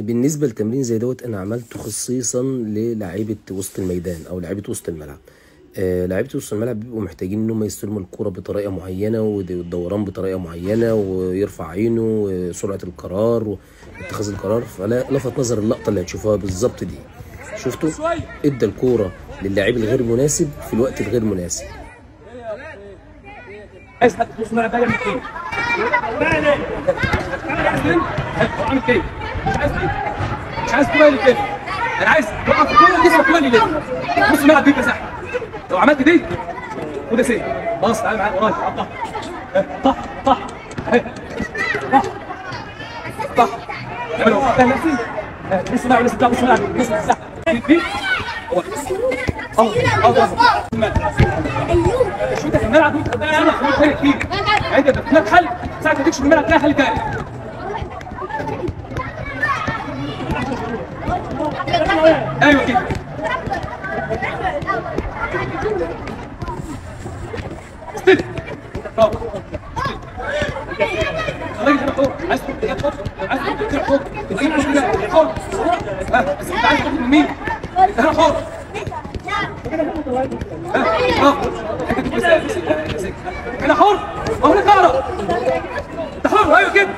بالنسبة لتمرين زي دوت أنا عملته خصيصا للاعيبة وسط الميدان أو لعيبه وسط الملعب. آه، لعيبه وسط الملعب بيبقوا محتاجين إن هم يستلموا الكرة بطريقة معينة والدوران بطريقة معينة ويرفع عينه وسرعة القرار واتخاذ القرار. فلا لفت نظر اللقطة اللي هتشوفوها بالظبط دي. شفتوا؟ إدى الكوره للاعب الغير مناسب في الوقت الغير مناسب. عايز حد في الملعب مش عايز مش عايز كوره كده أنا عايز توقف الكوره جسمك كله ليه نص الملعب بيبقى زحمه لو عملت دي وده سيف خلاص تعالى معايا ورايا طح طح طح طح طح اعملوا نص الملعب نص الملعب نص الملعب نص دي هو آه آه شو ده في الملعب وانت تاني كتير يعني انت بتلاقي حل ساعه ما تكشف الملعب تلاقي حل تاني أيوه كده استلم برافو الراجل ده حر عايز تروح تجيب حر عايز تروح تجيب حر تجيب حر حر بس انت عايز تاخد من مين؟ انت هنا حر أنا حر هو أنا حر أيوه كده